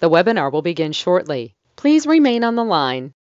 The webinar will begin shortly. Please remain on the line.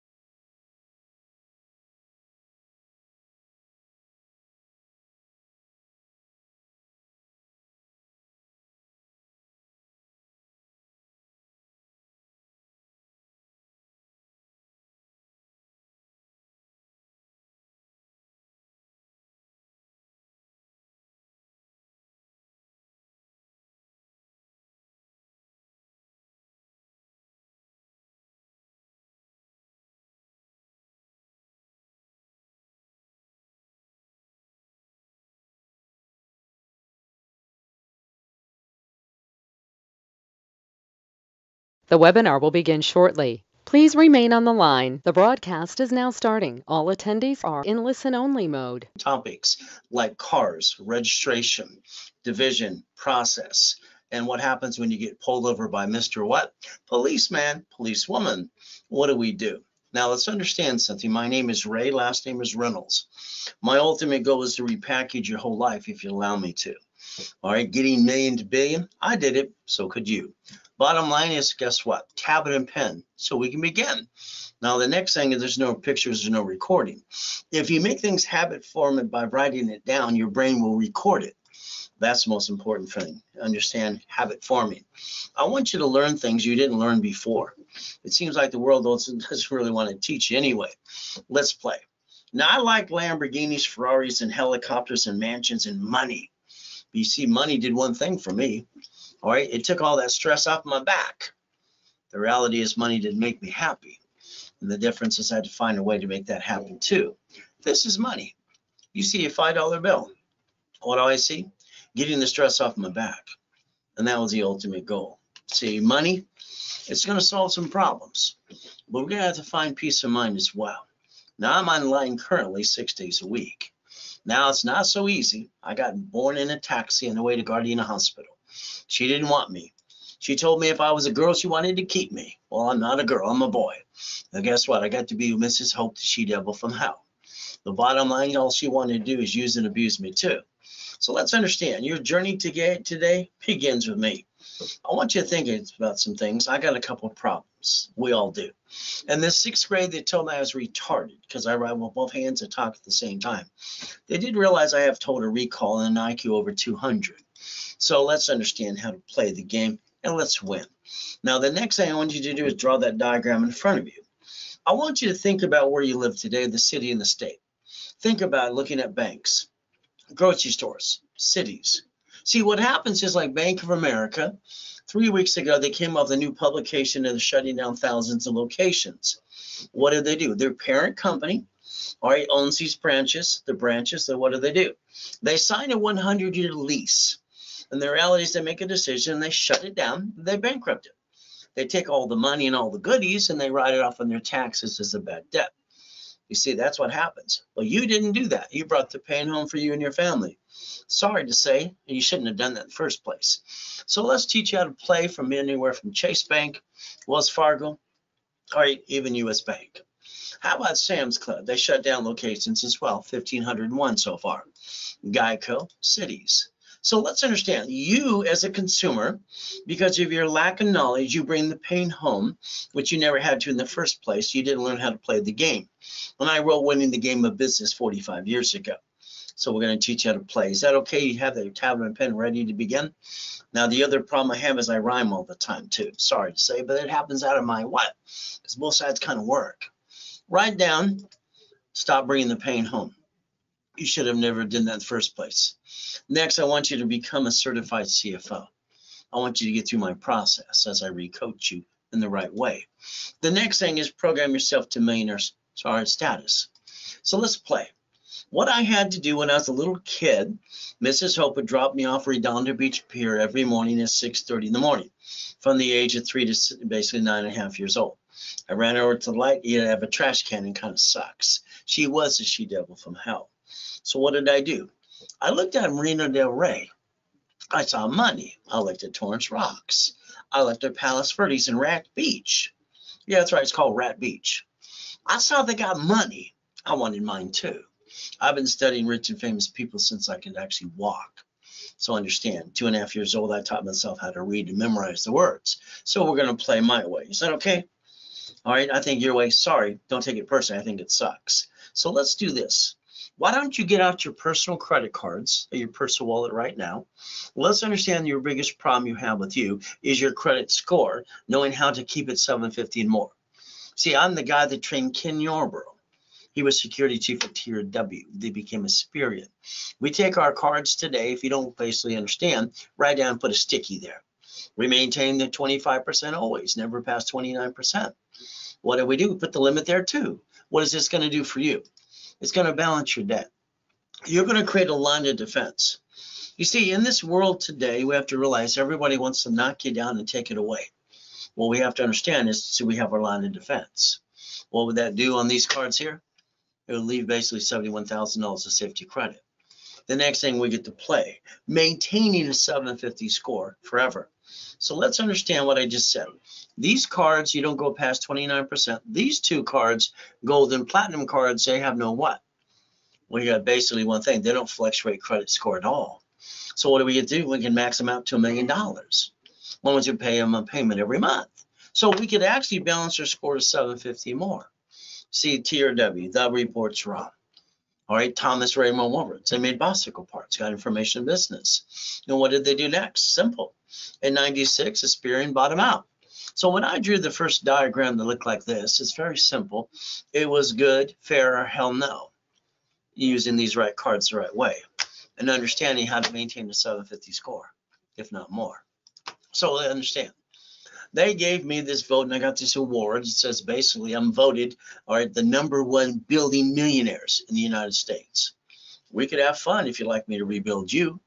The webinar will begin shortly. Please remain on the line. The broadcast is now starting. All attendees are in listen-only mode. topics like cars, registration, division, process, and what happens when you get pulled over by Mr. What? Policeman, policewoman. What do we do? Now let's understand something. My name is Ray, last name is Reynolds. My ultimate goal is to repackage your whole life if you allow me to. All right, getting million to billion, I did it, so could you. Bottom line is, guess what? Tablet and pen, so we can begin. Now, the next thing is there's no pictures, there's no recording. If you make things habit forming by writing it down, your brain will record it. That's the most important thing. Understand habit forming. I want you to learn things you didn't learn before. It seems like the world doesn't, really want to teach anyway. Let's play. Now, I like Lamborghinis, Ferraris, and helicopters, and mansions, and money. You see, money did one thing for me. All right, it took all that stress off my back. The reality is, money didn't make me happy. And the difference is, I had to find a way to make that happen too. This is money. You see a $5 bill. What do I see? Getting the stress off my back. And that was the ultimate goal. See, money, it's going to solve some problems, but we're going to have to find peace of mind as well. Now, I'm online currently six days a week. Now, it's not so easy. I got born in a taxi on the way to Gardena Hospital. She didn't want me. She told me if I was a girl, she wanted to keep me. Well, I'm not a girl, I'm a boy. Now, guess what? I got to be Mrs. Hope, the she devil from hell. The bottom line, all she wanted to do is use and abuse me too. So let's understand your journey to get today begins with me. I want you to think about some things. I got a couple of problems. We all do. And the sixth grade, they told me I was retarded because I write with both hands and talk at the same time. They did realize I have total recall and an IQ over 200. So let's understand how to play the game and let's win. Now, the next thing I want you to do is draw that diagram in front of you. I want you to think about where you live today, the city and the state. Think about looking at banks, grocery stores, cities. See, what happens is like Bank of America, three weeks ago, they came with a new publication and shutting down thousands of locations. What did they do? Their parent company, all right, owns these branches, the branches, so what do they do? They sign a 100 year lease and the reality is they make a decision, they shut it down, they bankrupt it. They take all the money and all the goodies and they write it off on their taxes as a bad debt. You see, that's what happens. Well, you didn't do that. You brought the pain home for you and your family. Sorry to say, you shouldn't have done that in the first place. So let's teach you how to play from anywhere from Chase Bank, Wells Fargo, or even US Bank. How about Sam's Club? They shut down locations as well, 1,501 so far. Geico, cities. So let's understand you as a consumer, because of your lack of knowledge, you bring the pain home, which you never had to in the first place. You didn't learn how to play the game. When I wrote Winning the Game of Business 45 years ago. So we're going to teach you how to play. Is that okay? You have the tablet and pen ready to begin? Now, the other problem I have is I rhyme all the time too. Sorry to say, but it happens out of my what? Because both sides kind of work. Write down, stop bringing the pain home you should have never done that in the first place. Next, I want you to become a certified CFO. I want you to get through my process as I recoach you in the right way. The next thing is program yourself to millionaire status. So let's play. What I had to do when I was a little kid, Mrs. Hope would drop me off Redondo Beach Pier every morning at 6.30 in the morning from the age of three to basically nine and a half years old. I ran over to the light, you have a trash can and kind of sucks. She was a she devil from hell. So what did I do? I looked at Marina Del Rey. I saw money. I looked at Torrance Rocks. I looked at Palos Verdes and Rat Beach. Yeah, that's right. It's called Rat Beach. I saw they got money. I wanted mine too. I've been studying rich and famous people since I could actually walk. So understand, two and a half years old, I taught myself how to read and memorize the words. So we're going to play my way. Is that okay? All right, I think your way. Sorry, don't take it personally. I think it sucks. So let's do this. Why don't you get out your personal credit cards or your personal wallet right now? Let's understand your biggest problem you have with you is your credit score, knowing how to keep it 750 and more. See, I'm the guy that trained Ken Yarborough. He was security chief at TRW. They became a Experian. We take our cards today, if you don't basically understand, write down, put a sticky there. We maintain the 25% always, never past 29%. What do we do? We Put the limit there too. What is this going to do for you? It's going to balance your debt. You're going to create a line of defense. You see, in this world today, we have to realize everybody wants to knock you down and take it away. What we have to understand is, so we have our line of defense. What would that do on these cards here? it would leave basically $71,000 of safety credit. The next thing we get to play, maintaining a 750 score forever. So let's understand what I just said. These cards, you don't go past 29%. These two cards, gold and platinum cards, they have no what? We got basically one thing. They don't fluctuate credit score at all. So what do we do? We can max them out to a million dollars. Once you pay them a payment every month. So we could actually balance our score to 750 more. See TRW, the report's wrong. All right, Thomas Raymond Roberts, they made bicycle parts, got information business. And what did they do next? Simple. In 96, Experian bottom out. So when I drew the first diagram that looked like this, it's very simple. It was good, fair, or hell no. Using these right cards the right way and understanding how to maintain a 750 score, if not more. So I understand they gave me this vote and I got this award. It says basically I'm voted, all right, the number one building millionaires in the United States. We could have fun if you'd like me to rebuild you.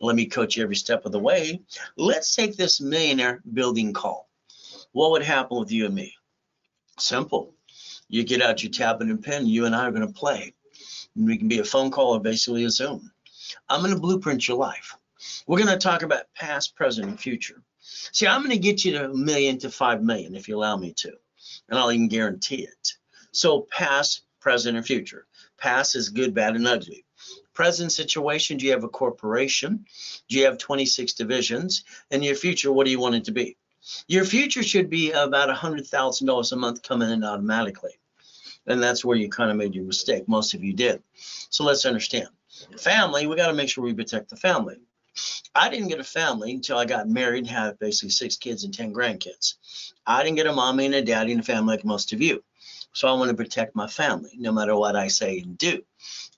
Let me coach you every step of the way. Let's take this millionaire building call. What would happen with you and me? Simple. You get out your tablet and pen, you and I are going to play. And we can be a phone call or basically a Zoom. I'm going to blueprint your life. We're going to talk about past, present, and future. See, I'm going to get you to a million to five million if you allow me to, and I'll even guarantee it. So past, present, and future. Past is good, bad, and ugly. Present situation, do you have a corporation? Do you have 26 divisions? And your future, what do you want it to be? Your future should be about $100,000 a month coming in automatically. And that's where you kind of made your mistake. Most of you did. So let's understand. Family, we got to make sure we protect the family. I didn't get a family until I got married and had basically six kids and 10 grandkids. I didn't get a mommy and a daddy and a family like most of you. So I want to protect my family no matter what I say and do.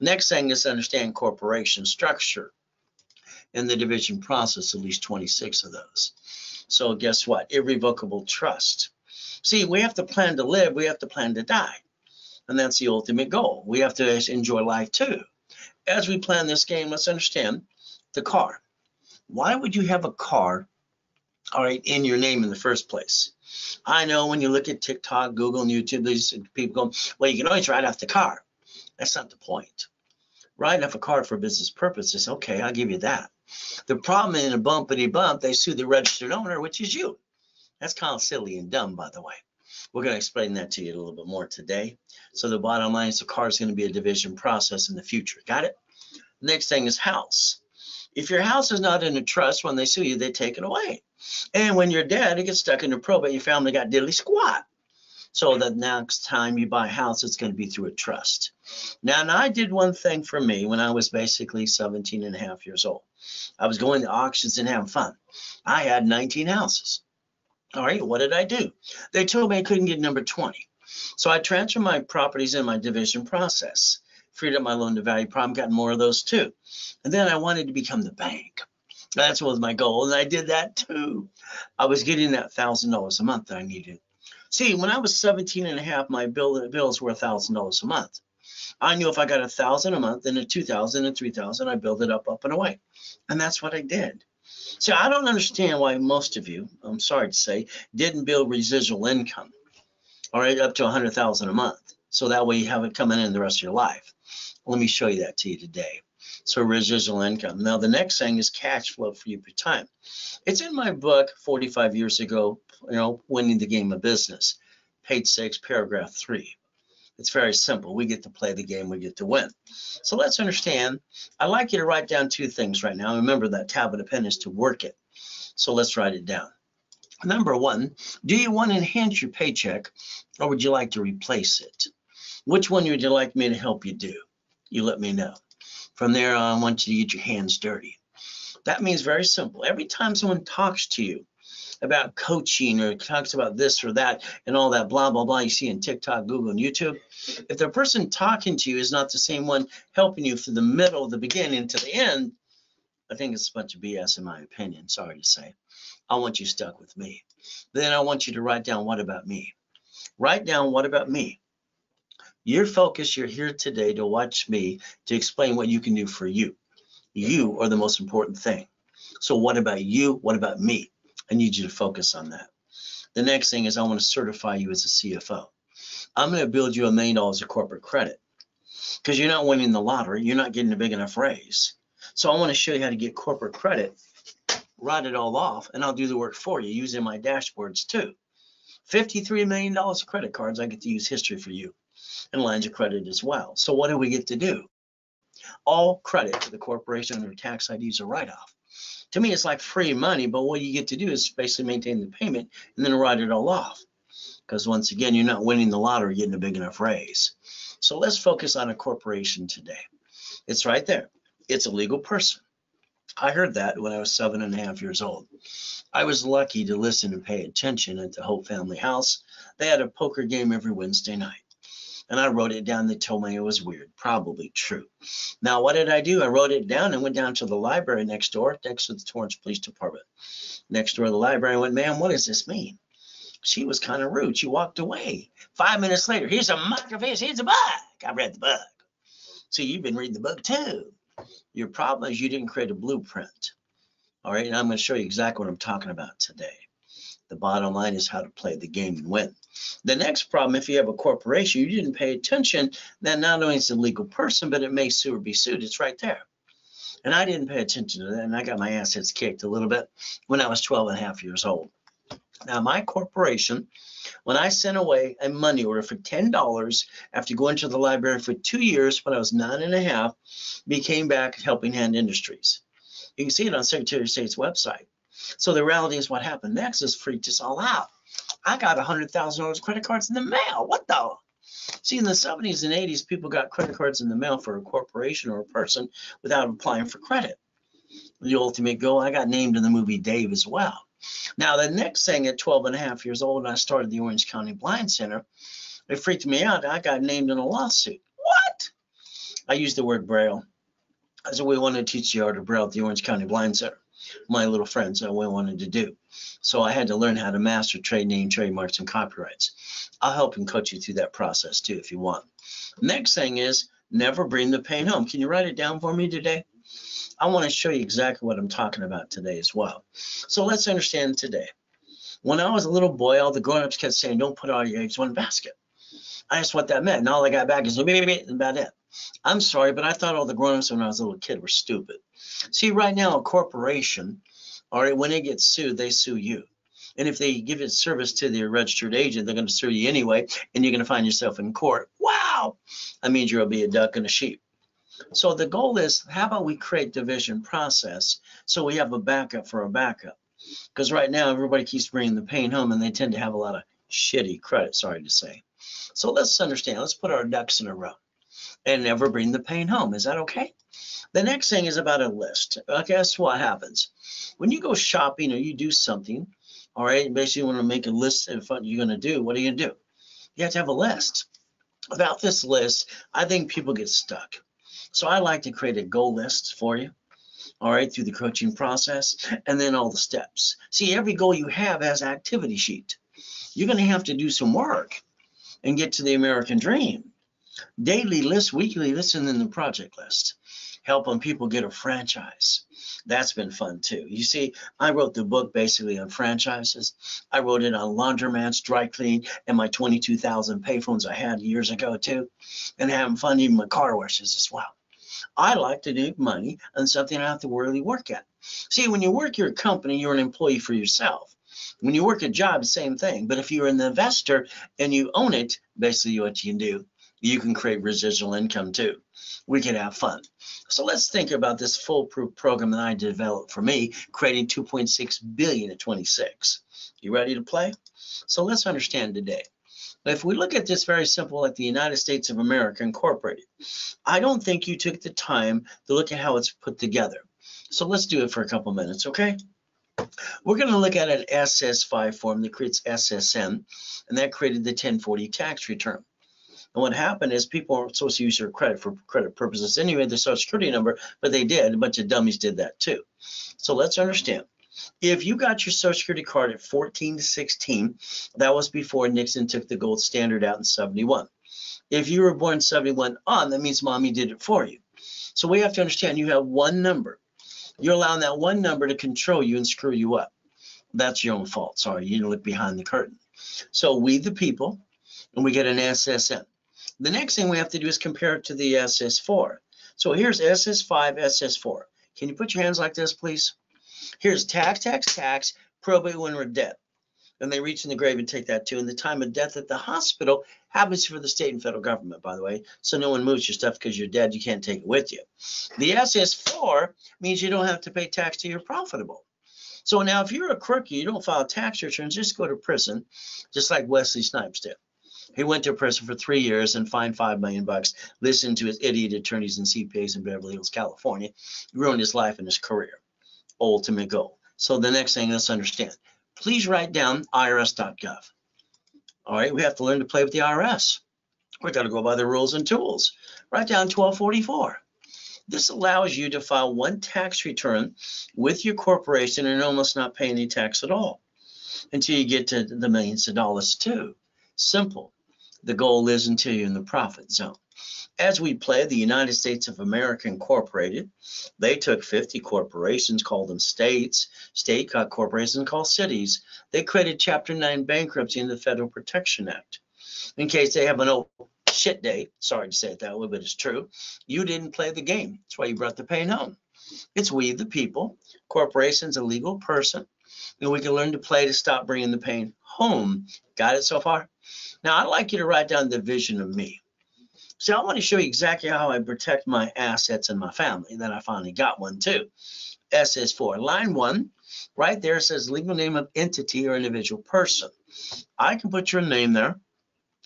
Next thing is understand corporation structure. In the division process, at least 26 of those. So guess what? Irrevocable trust. See, we have to plan to live, we have to plan to die. And that's the ultimate goal. We have to enjoy life too. As we plan this game, let's understand the car. Why would you have a car, all right, in your name in the first place? I know when you look at TikTok, Google, and YouTube, these people go, well, you can always write off the car. That's not the point. Writing off a car for business purposes, okay, I'll give you that. The problem in a bumpity bump, they sue the registered owner, which is you. That's kind of silly and dumb, by the way. We're going to explain that to you a little bit more today. So the bottom line is the car is going to be a division process in the future. Got it? Next thing is house. If your house is not in a trust, when they sue you, they take it away. And when you're dead, it gets stuck in a probate. Your family got diddly squat. So that next time you buy a house, it's going to be through a trust. Now, I did one thing for me when I was basically 17 and a half years old. I was going to auctions and having fun. I had 19 houses. All right, what did I do? They told me I couldn't get number 20. So I transferred my properties in my division process freed up my loan to value problem, got more of those too. And then I wanted to become the bank. That was my goal, and I did that too. I was getting that thousand dollars a month that I needed. See, when I was 17 and a half, my bill bills were thousand dollars a month. I knew if I got a thousand a month and a two thousand and three thousand, I build it up, up and away. And that's what I did. So I don't understand why most of you, I'm sorry to say, didn't build residual income, all right, up to a hundred thousand a month. So that way you have it coming in the rest of your life. Let me show you that to you today. So residual income. Now the next thing is cash flow for you per time. It's in my book 45 years ago, you know, winning the game of business, page six, paragraph three. It's very simple. We get to play the game, we get to win. So let's understand. I'd like you to write down two things right now. Remember that tablet of pen is to work it. So let's write it down. Number one, do you want to enhance your paycheck or would you like to replace it? Which one would you like me to help you do? You let me know. From there on, I want you to get your hands dirty. That means very simple. Every time someone talks to you about coaching or talks about this or that and all that blah, blah, blah you see in TikTok, Google, and YouTube, if the person talking to you is not the same one helping you from the middle, the beginning to the end, I think it's a bunch of BS in my opinion. Sorry to say. I want you stuck with me. Then I want you to write down what about me. Write down what about me. Your focus, you're here today to watch me to explain what you can do for you. You are the most important thing. So what about you? What about me? I need you to focus on that. The next thing is I want to certify you as a CFO. I'm going to build you a million dollars of corporate credit because you're not winning the lottery. You're not getting a big enough raise. So I want to show you how to get corporate credit, write it all off, and I'll do the work for you using my dashboards too. $53 million of credit cards, I get to use history for you and lines of credit as well. So what do we get to do? All credit to the corporation or tax IDs is a write-off. To me, it's like free money, but what you get to do is basically maintain the payment and then write it all off. Because once again, you're not winning the lottery, getting a big enough raise. So let's focus on a corporation today. It's right there. It's a legal person. I heard that when I was seven and a half years old. I was lucky to listen and pay attention at the Hope Family House. They had a poker game every Wednesday night and I wrote it down. They told me it was weird, probably true. Now, what did I do? I wrote it down and went down to the library next door, next to the Torrance Police Department. Next door to the library, I went, ma'am, what does this mean? She was kind of rude. She walked away. Five minutes later, here's a microfiche, here's a book. I read the book. See, you've been reading the book too. Your problem is you didn't create a blueprint. All right, and I'm going to show you exactly what I'm talking about today. The bottom line is how to play the game and win. The next problem, if you have a corporation, you didn't pay attention, then not only is it a legal person, but it may sue or be sued. It's right there. And I didn't pay attention to that, and I got my assets kicked a little bit when I was 12 and a half years old. Now, my corporation, when I sent away a money order for $10 after going to the library for two years when I was nine and a half, became back Helping Hand Industries. You can see it on Secretary of State's website. So the reality is what happened next is freaked us all out. I got $100,000 credit cards in the mail. What the? See, in the 70s and 80s, people got credit cards in the mail for a corporation or a person without applying for credit. The ultimate goal, I got named in the movie Dave as well. Now, the next thing at 12 and a half years old, I started the Orange County Blind Center. It freaked me out. I got named in a lawsuit. What? I used the word Braille. I said, we want to teach you how to Braille at the Orange County Blind Center my little friends that we wanted to do. So I had to learn how to master trade name, trademarks, and copyrights. I'll help and coach you through that process too if you want. Next thing is never bring the pain home. Can you write it down for me today? I want to show you exactly what I'm talking about today as well. So let's understand today. When I was a little boy, all the grown-ups kept saying, don't put all your eggs in one basket. I asked what that meant, and all I got back is about it. I'm sorry, but I thought all the grown-ups when I was a little kid were stupid. See, right now, a corporation, all right, when they get sued, they sue you. And if they give it service to their registered agent, they're going to sue you anyway, and you're going to find yourself in court. Wow, that means you'll be a duck and a sheep. So the goal is, how about we create division process so we have a backup for a backup? Because right now, everybody keeps bringing the pain home, and they tend to have a lot of shitty credit, sorry to say. So let's understand, let's put our ducks in a row and never bring the pain home. Is that okay? The next thing is about a list. Guess what happens? When you go shopping or you do something, all right, basically you want to make a list of what you're going to do. What are you going to do? You have to have a list. Without this list, I think people get stuck. So I like to create a goal list for you all right, through the coaching process, and then all the steps. See, every goal you have has activity sheet. You're going to have to do some work and get to the American dream daily list, weekly list, and then the project list. Helping people get a franchise. That's been fun too. You see, I wrote the book basically on franchises. I wrote it on laundromats, dry clean, and my 22,000 payphones I had years ago too, and having fun even my car washes as well. I like to make money on something I have to really work at. See, when you work your company, you're an employee for yourself. When you work a job, same thing. But if you're an investor and you own it, basically what you can do You can create residual income too. We can have fun. So let's think about this foolproof program that I developed for me, creating 2.6 billion at 26. You ready to play? So let's understand today. If we look at this very simple, like the United States of America Incorporated, I don't think you took the time to look at how it's put together. So let's do it for a couple minutes, okay? We're going to look at an SS5 form that creates SSN, and that created the 1040 tax return. And what happened is people aren't supposed to use their credit for credit purposes anyway, their social security number, but they did. A bunch of dummies did that too. So let's understand. If you got your social security card at 14 to 16, that was before Nixon took the gold standard out in 71. If you were born 71 on, that means mommy did it for you. So we have to understand you have one number. You're allowing that one number to control you and screw you up. That's your own fault. Sorry, you didn't look behind the curtain. So we, the people, and we get an SSN. The next thing we have to do is compare it to the SS4. So here's SS5, SS4. Can you put your hands like this, please? Here's tax, tax, tax, probate when we're dead. And they reach in the grave and take that too. And the time of death at the hospital happens for the state and federal government, by the way. So no one moves your stuff because you're dead. You can't take it with you. The SS4 means you don't have to pay tax till you're profitable. So now if you're a crook, you don't file tax returns, just go to prison, just like Wesley Snipes did. He went to prison for three years and fined five million bucks. Listened to his idiot attorneys and CPAs in Beverly Hills, California. He Ruined his life and his career. Ultimate goal. So the next thing, let's understand. Please write down irs.gov. All right, we have to learn to play with the IRS. We've got to go by the rules and tools. Write down 1244. This allows you to file one tax return with your corporation and almost not pay any tax at all until you get to the millions of dollars too. Simple. The goal is until you're in the profit zone. As we play, the United States of America Incorporated, they took 50 corporations, called them states, state corporations called cities. They created Chapter 9 bankruptcy in the Federal Protection Act. In case they have an old shit day, sorry to say it that way, but it's true, you didn't play the game. That's why you brought the pain home. It's we, the people. Corporation's a legal person, and we can learn to play to stop bringing the pain home. Got it so far? Now, I'd like you to write down the vision of me. So I want to show you exactly how I protect my assets and my family. Then I finally got one too. SS4, line one, right there says legal name of entity or individual person. I can put your name there,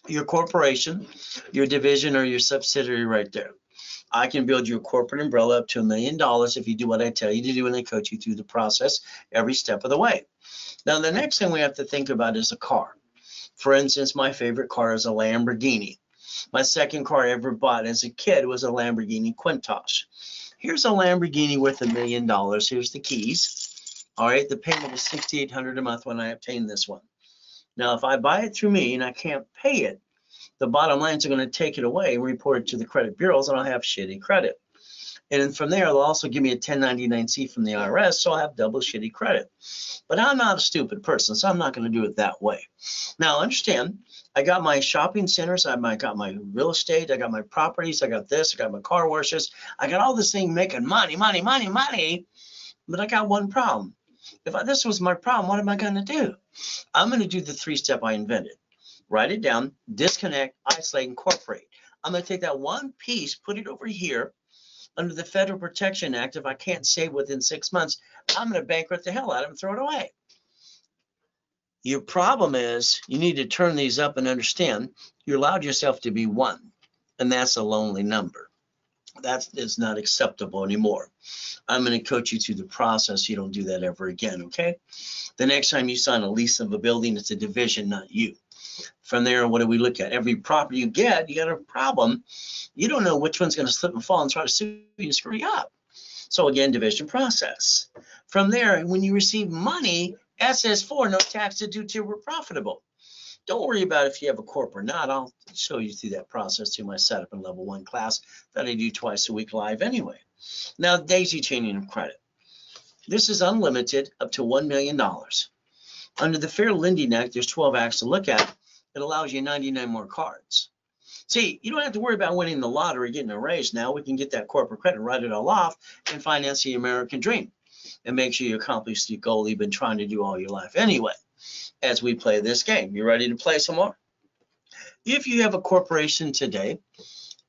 your corporation, your division, or your subsidiary right there. I can build your corporate umbrella up to a million dollars if you do what I tell you to do and I coach you through the process every step of the way. Now, the next thing we have to think about is a car. For instance, my favorite car is a Lamborghini. My second car I ever bought as a kid was a Lamborghini Countach. Here's a Lamborghini worth a million dollars. Here's the keys. All right, the payment is 6800 a month when I obtain this one. Now, if I buy it through me and I can't pay it, the bottom lines are going to take it away and report it to the credit bureaus and I'll have shitty credit. And from there, they'll also give me a 1099-C from the IRS, so I'll have double shitty credit. But I'm not a stupid person, so I'm not going to do it that way. Now, understand, I got my shopping centers, I got my real estate, I got my properties, I got this, I got my car washes, I got all this thing making money, money, money, money. But I got one problem. If I, this was my problem, what am I going to do? I'm going to do the three step I invented. Write it down, disconnect, isolate, incorporate. I'm going to take that one piece, put it over here, under the Federal Protection Act, if I can't save within six months, I'm going to bankrupt the hell out of them and throw it away. Your problem is you need to turn these up and understand you allowed yourself to be one, and that's a lonely number. That is not acceptable anymore. I'm going to coach you through the process. You don't do that ever again, okay? The next time you sign a lease of a building, it's a division, not you. From there, what do we look at? Every property you get, you got a problem. You don't know which one's going to slip and fall and try to sue you and screw you up. So again, division process. From there, when you receive money, SS4, no tax to do till we're profitable. Don't worry about if you have a corp or not. I'll show you through that process through my setup and level one class that I do twice a week live anyway. Now, daisy chaining of credit. This is unlimited up to $1 million. Under the Fair Lending Act, there's 12 acts to look at. It allows you 99 more cards. See, you don't have to worry about winning the lottery, getting a raise. Now we can get that corporate credit, write it all off, and finance the American dream and make sure you accomplish the goal you've been trying to do all your life anyway as we play this game. You ready to play some more? If you have a corporation today,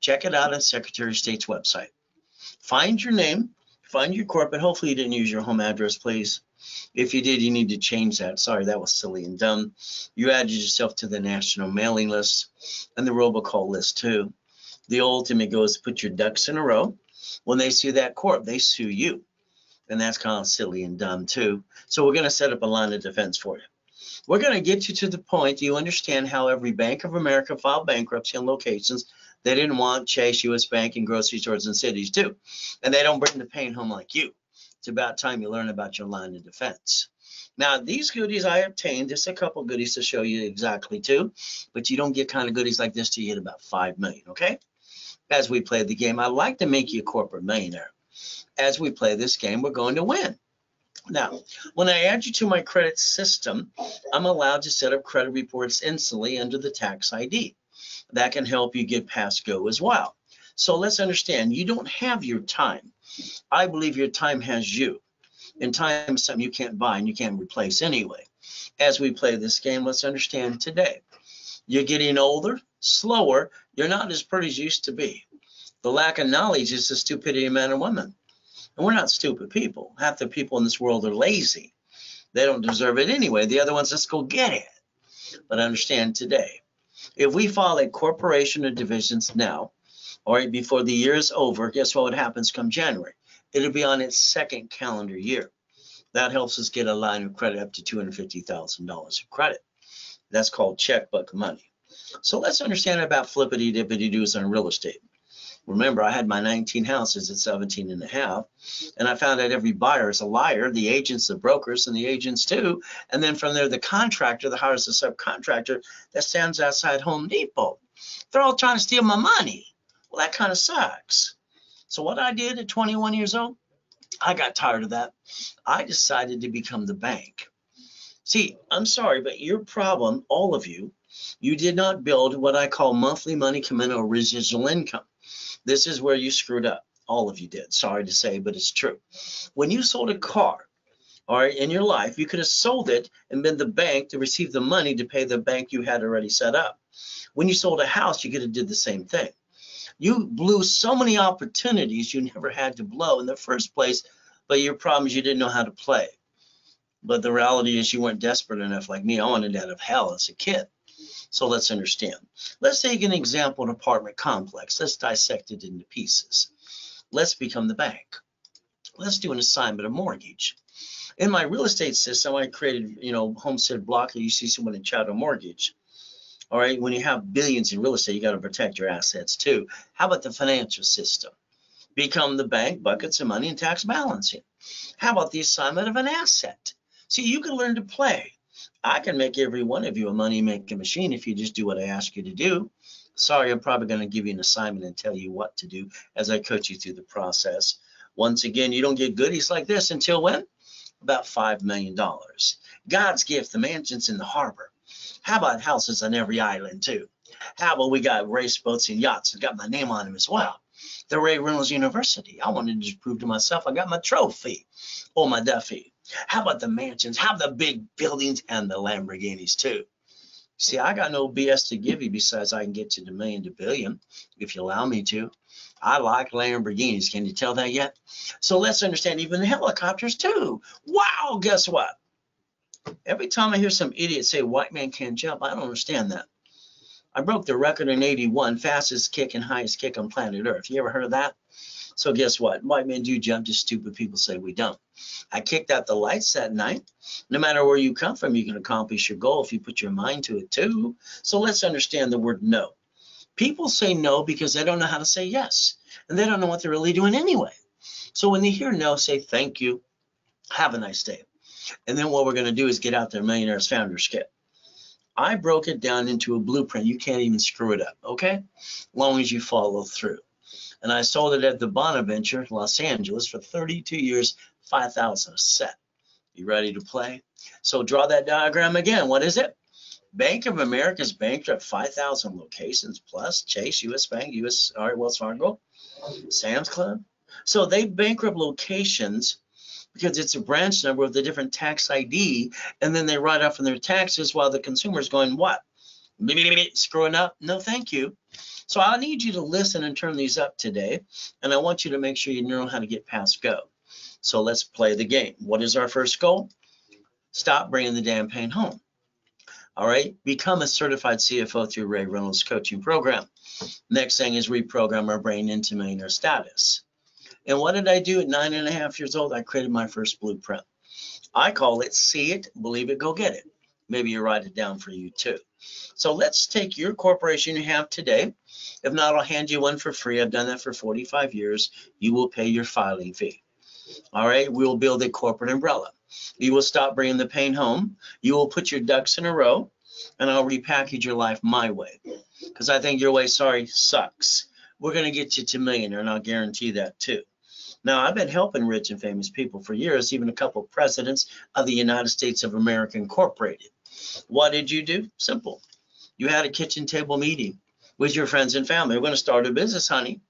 check it out on Secretary of State's website. Find your name, find your corporate. Hopefully you didn't use your home address, please. If you did, you need to change that. Sorry, that was silly and dumb. You added yourself to the national mailing list and the robocall list too. The ultimate goes to put your ducks in a row. When they sue that corp, they sue you. And that's kind of silly and dumb too. So we're going to set up a line of defense for you. We're going to get you to the point you understand how every Bank of America filed bankruptcy in locations they didn't want Chase, US Bank, and grocery stores and cities too. And they don't bring the pain home like you. It's about time you learn about your line of defense. Now, these goodies I obtained, just a couple goodies to show you exactly too, but you don't get kind of goodies like this till you hit about 5 million, okay? As we play the game, I like to make you a corporate millionaire. As we play this game, we're going to win. Now, when I add you to my credit system, I'm allowed to set up credit reports instantly under the tax ID. That can help you get past go as well. So let's understand, you don't have your time. I believe your time has you. And time is something you can't buy and you can't replace anyway. As we play this game, let's understand today. You're getting older, slower, you're not as pretty as you used to be. The lack of knowledge is the stupidity of men and women. And we're not stupid people. Half the people in this world are lazy. They don't deserve it anyway. The other ones, let's go get it. But understand today, if we file a corporation of divisions now, or before the year is over, guess what happens come January? It'll be on its second calendar year. That helps us get a line of credit up to $250,000 of credit. That's called checkbook money. So let's understand about flippity dippity doos on real estate. Remember, I had my 19 houses at 17 and a half, and I found out every buyer is a liar, the agents, the brokers, and the agents too. And then from there, the contractor that hires a subcontractor that stands outside Home Depot. They're all trying to steal my money. Well, that kind of sucks. So what I did at 21 years old, I got tired of that. I decided to become the bank. See, I'm sorry, but your problem, all of you, you did not build what I call monthly money commitment or residual income. This is where you screwed up. All of you did. Sorry to say, but it's true. When you sold a car, all right, in your life, you could have sold it and been the bank to receive the money to pay the bank you had already set up. When you sold a house, you could have did the same thing. You blew so many opportunities you never had to blow in the first place, but your problem is you didn't know how to play. But the reality is you weren't desperate enough like me. I wanted out of hell as a kid. So let's understand. Let's take an example, an apartment complex. Let's dissect it into pieces. Let's become the bank. Let's do an assignment of mortgage. In my real estate system, I created, you know, Homestead Block. You see someone in Chattel Mortgage. All right, when you have billions in real estate, you got to protect your assets too. How about the financial system? Become the bank, buckets of money, and tax balancing. How about the assignment of an asset? See, you can learn to play. I can make every one of you a money making machine if you just do what I ask you to do. Sorry, I'm probably going to give you an assignment and tell you what to do as I coach you through the process. Once again, you don't get goodies like this until when? About $5 million. God's gift, the mansions in the harbor. How about houses on every island too? How about we got race boats and yachts that got my name on them as well? The Ray Reynolds University. I wanted to prove to myself I got my trophy or my Duffy. How about the mansions? How about the big buildings and the Lamborghinis too? See, I got no BS to give you besides I can get you the million to billion if you allow me to. I like Lamborghinis. Can you tell that yet? So let's understand even the helicopters too. Wow, guess what? Every time I hear some idiot say white man can't jump, I don't understand that. I broke the record in 81, fastest kick and highest kick on planet Earth. You ever heard of that? So guess what? White men do jump, just stupid people say we don't. I kicked out the lights that night. No matter where you come from, you can accomplish your goal if you put your mind to it too. So let's understand the word no. People say no because they don't know how to say yes, and they don't know what they're really doing anyway. So when they hear no, say thank you, have a nice day. And then what we're going to do is get out their millionaires founders kit. I broke it down into a blueprint. You can't even screw it up, okay? Long as you follow through and I sold it at the Bonaventure, Los Angeles, for 32 years, 5,000 a set. You ready to play? So draw that diagram again. What is it? Bank of America's bankrupt 5,000 locations plus Chase, U.S. Bank, U.S. All right, Wells Fargo, Sam's Club. So they bankrupt locations because it's a branch number of the different tax ID, and then they write off on their taxes while the consumer's going, what? screwing up. No, thank you. So I need you to listen and turn these up today. And I want you to make sure you know how to get past go. So let's play the game. What is our first goal? Stop bringing the damn pain home. All right. Become a certified CFO through Ray Reynolds coaching program. Next thing is reprogram our brain into millionaire status. And what did I do at nine and a half years old? I created my first blueprint. I call it see it, believe it, go get it. Maybe you write it down for you too. So let's take your corporation you have today. If not, I'll hand you one for free. I've done that for 45 years. You will pay your filing fee. All right, we will build a corporate umbrella. You will stop bringing the pain home. You will put your ducks in a row, and I'll repackage your life my way. Because I think your way, sorry, sucks. We're going to get you to millionaire, and I'll guarantee that too. Now, I've been helping rich and famous people for years, even a couple of presidents of the United States of America Incorporated. What did you do? Simple. You had a kitchen table meeting with your friends and family. We're going to start a business, honey.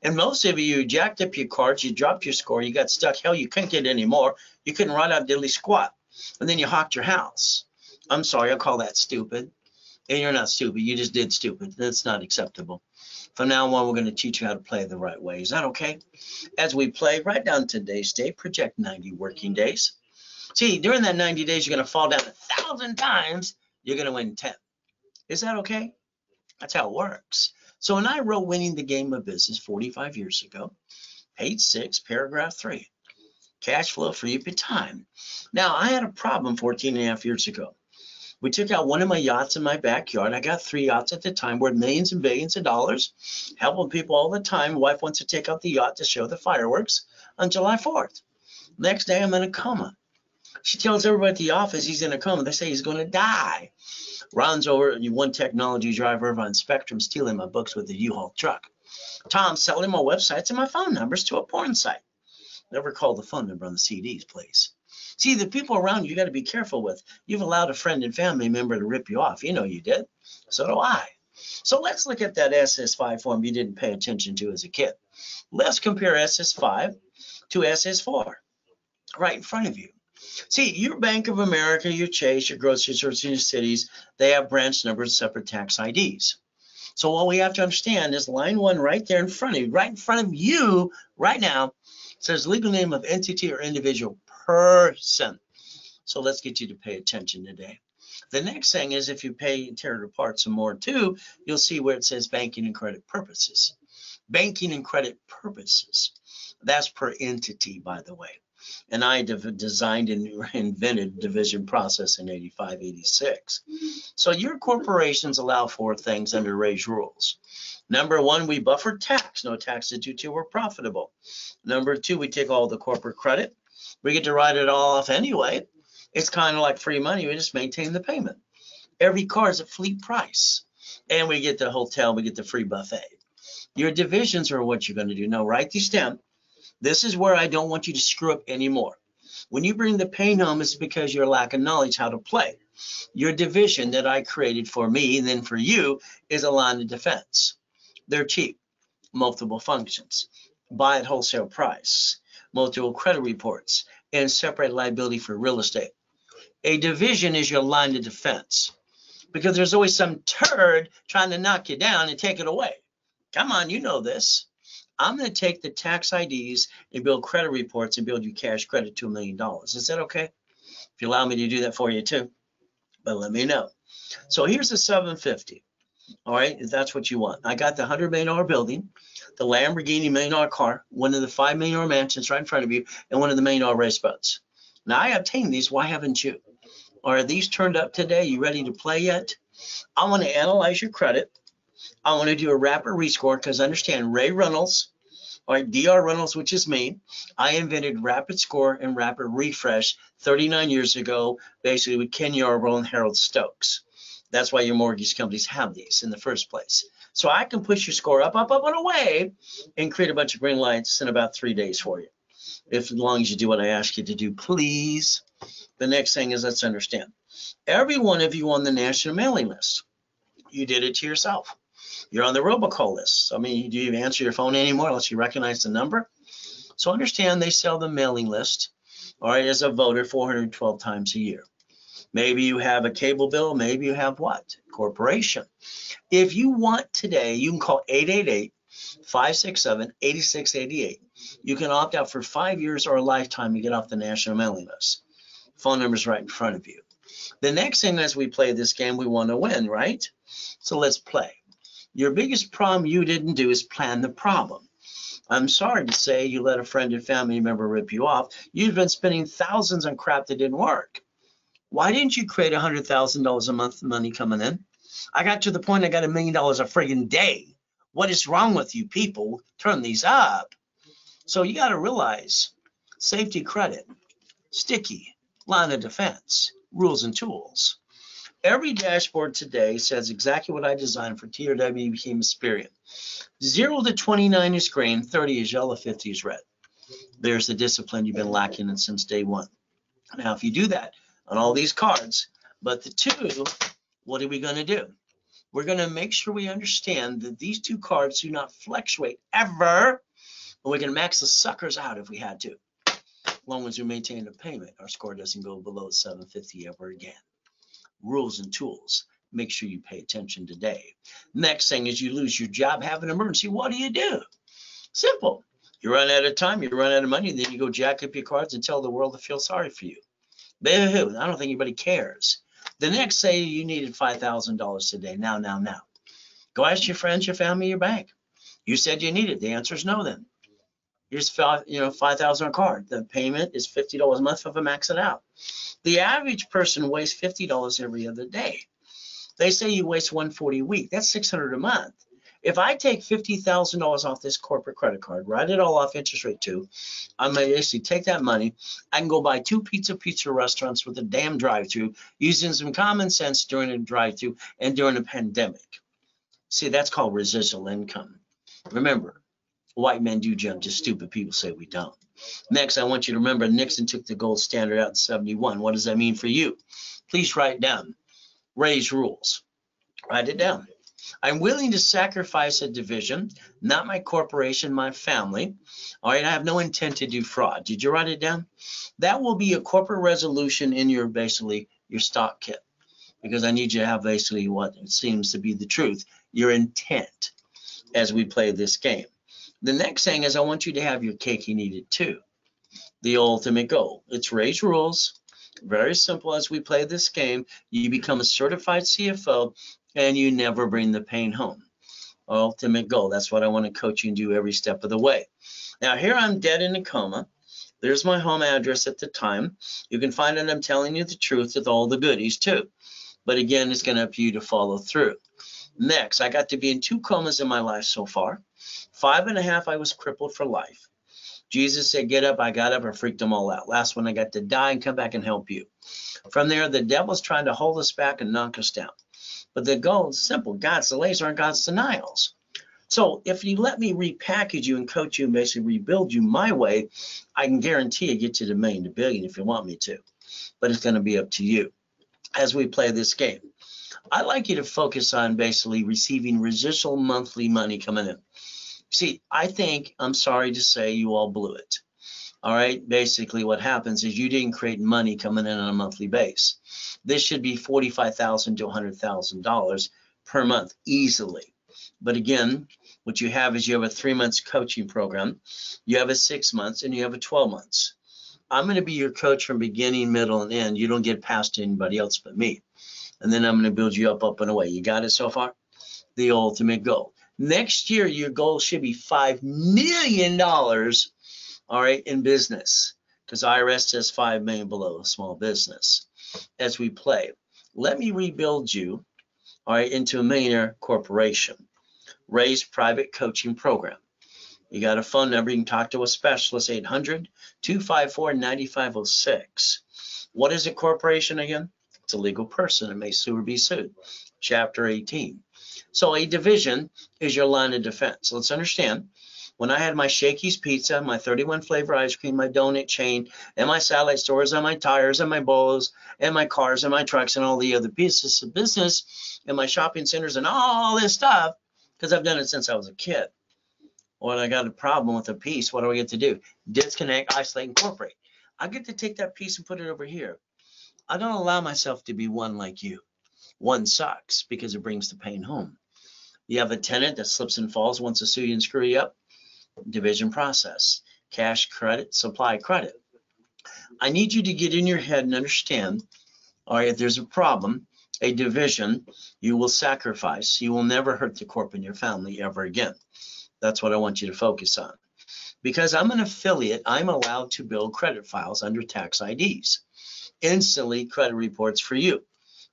And most of you jacked up your cards, you dropped your score, you got stuck. Hell, you couldn't get any more. You couldn't write out diddly squat. And then you hawked your house. I'm sorry, I call that stupid. And you're not stupid. You just did stupid. That's not acceptable. From now on, we're going to teach you how to play the right way. Is that okay? As we play, write down today's day, project 90 working days. See, during that 90 days, you're going to fall down a thousand times. You're going to win 10. Is that okay? That's how it works. So when I wrote Winning the Game of Business 45 years ago, page six, paragraph three, cash flow free up your time. Now, I had a problem 14 and a half years ago. We took out one of my yachts in my backyard. I got three yachts at the time worth millions and billions of dollars, helping people all the time. Wife wants to take out the yacht to show the fireworks on July 4th. Next day, I'm in a coma. She tells everybody at the office he's in a coma. They say he's going to die. Ron's over, one technology driver over on Spectrum stealing my books with the U-Haul truck. Tom's selling my websites and my phone numbers to a porn site. Never call the phone number on the CDs, please. See, the people around you, you got to be careful with. You've allowed a friend and family member to rip you off. You know you did. So do I. So let's look at that SS5 form you didn't pay attention to as a kid. Let's compare SS5 to SS4 right in front of you. See, your Bank of America, your Chase, your grocery stores your cities, they have branch numbers, separate tax IDs. So what we have to understand is line one right there in front of you, right in front of you right now, says legal name of entity or individual person. So let's get you to pay attention today. The next thing is if you pay tear it apart some more too, you'll see where it says banking and credit purposes. Banking and credit purposes. That's per entity, by the way and I designed and invented division process in 85, 86. So your corporations allow four things under Ray's rules. Number one, we buffer tax. No taxes due to we're profitable. Number two, we take all the corporate credit. We get to write it all off anyway. It's kind of like free money. We just maintain the payment. Every car is a fleet price. And we get the hotel, we get the free buffet. Your divisions are what you're going to do. Now, write these down. This is where I don't want you to screw up anymore. When you bring the pain home, it's because you're lacking knowledge how to play. Your division that I created for me and then for you is a line of defense. They're cheap, multiple functions, buy at wholesale price, multiple credit reports, and separate liability for real estate. A division is your line of defense because there's always some turd trying to knock you down and take it away. Come on, you know this. I'm going to take the tax IDs and build credit reports and build you cash credit to a million dollars. Is that okay? If you allow me to do that for you too, but let me know. So here's the 750. All right, if that's what you want. I got the $100 million building, the Lamborghini million dollar car, one of the $5 million mansions right in front of you, and one of the million dollar race boats. Now I obtained these. Why haven't you? Are these turned up today? You ready to play yet? I want to analyze your credit. I want to do a rapid rescore because understand Ray Reynolds, or DR Reynolds, which is me. I invented rapid score and rapid refresh 39 years ago, basically with Ken Yarbrough and Harold Stokes. That's why your mortgage companies have these in the first place. So I can push your score up, up, up, and away and create a bunch of green lights in about three days for you. If as long as you do what I ask you to do, please. The next thing is let's understand. Every one of you on the national mailing list, you did it to yourself. You're on the robocall list. I mean, do you answer your phone anymore unless you recognize the number? So understand they sell the mailing list, all right, as a voter 412 times a year. Maybe you have a cable bill, maybe you have what? Corporation. If you want today, you can call 888 567 8688. You can opt out for five years or a lifetime to get off the national mailing list. Phone number's right in front of you. The next thing as we play this game, we want to win, right? So let's play. Your biggest problem you didn't do is plan the problem. I'm sorry to say you let a friend and family member rip you off. You've been spending thousands on crap that didn't work. Why didn't you create $100,000 a month money coming in? I got to the point I got a million dollars a friggin' day. What is wrong with you people? Turn these up. So you got to realize safety credit, sticky, line of defense, rules and tools. Every dashboard today says exactly what I designed for TRW became Experian. 0 to 29 is green, 30 is yellow, 50 is red. There's the discipline you've been lacking in since day one. Now, if you do that on all these cards, but the two, what are we going to do? We're going to make sure we understand that these two cards do not fluctuate ever and we can max the suckers out if we had to. As long as we maintain the payment, our score doesn't go below 750 ever again. Rules and tools. Make sure you pay attention today. Next thing is you lose your job, have an emergency. What do you do? Simple. You run out of time, you run out of money, then you go jack up your cards and tell the world to feel sorry for you. Boo-hoo. I don't think anybody cares. The next say you needed $5,000 today. Now, now, now. Go ask your friends, your family, your bank. You said you needed. The answer is no then. Here's five, you know, five thousand a card. The payment is fifty dollars a month if I max it out. The average person wastes fifty dollars every other day. They say you waste one forty a week. That's six hundred a month. If I take fifty thousand dollars off this corporate credit card, write it all off interest rate too, I'm gonna basically take that money. I can go buy two pizza pizza restaurants with a damn drive-through, using some common sense during a drive-through and during a pandemic. See, that's called residual income. Remember, white men do jump, just stupid people say we don't. Next, I want you to remember Nixon took the gold standard out in 71. What does that mean for you? Please write down. Ray's rules. Write it down. I'm willing to sacrifice a division, not my corporation, my family. All right, I have no intent to do fraud. Did you write it down? That will be a corporate resolution in your basically your stock kit because I need you to have basically what seems to be the truth, your intent as we play this game. The next thing is I want you to have your cake you it too. The ultimate goal. It's Ray's rules. Very simple as we play this game. You become a certified CFO and you never bring the pain home. Ultimate goal. That's what I want to coach you and do every step of the way. Now here I'm dead in a coma. There's my home address at the time. You can find it. I'm telling you the truth with all the goodies too. But again, it's going to up you to follow through. Next, I got to be in two comas in my life so far. Five and a half, I was crippled for life. Jesus said, Get up. I got up and freaked them all out. Last one, I got to die and come back and help you. From there, the devil's trying to hold us back and knock us down. But the goal is simple God's delays aren't God's denials. So if you let me repackage you and coach you and basically rebuild you my way, I can guarantee you get you to the million to billion if you want me to. But it's going to be up to you as we play this game. I'd like you to focus on basically receiving residual monthly money coming in. See, I think, I'm sorry to say, you all blew it. All right, basically what happens is you didn't create money coming in on a monthly base. This should be 45,000 to $100,000 per month easily. But again, what you have is you have a three months coaching program, you have a six months, and you have a 12 months. I'm going to be your coach from beginning, middle, and end. You don't get past anybody else but me. And then I'm going to build you up, up, and away. You got it so far? The ultimate goal. Next year, your goal should be $5 million, all right, in business, because IRS says 5 million below a small business as we play. Let me rebuild you, all right, into a millionaire corporation. Ray's private coaching program. You got a phone number. You can talk to a specialist, 800 254 9506. What is a corporation again? It's a legal person. It may sue or be sued. Chapter 18. So a division is your line of defense. Let's understand. When I had my Shakey's Pizza, my 31 flavor ice cream, my donut chain, and my satellite stores, and my tires, and my bowls, and my cars, and my trucks, and all the other pieces of business, and my shopping centers, and all this stuff, because I've done it since I was a kid. When I got a problem with a piece, what do I get to do? Disconnect, isolate, incorporate. I get to take that piece and put it over here. I don't allow myself to be one like you. One sucks because it brings the pain home. You have a tenant that slips and falls, wants to sue you and screw you up. Division process, cash credit, supply credit. I need you to get in your head and understand, all right, if there's a problem, a division, you will sacrifice. You will never hurt the corp in your family ever again. That's what I want you to focus on. Because I'm an affiliate, I'm allowed to build credit files under tax IDs. Instantly credit reports for you,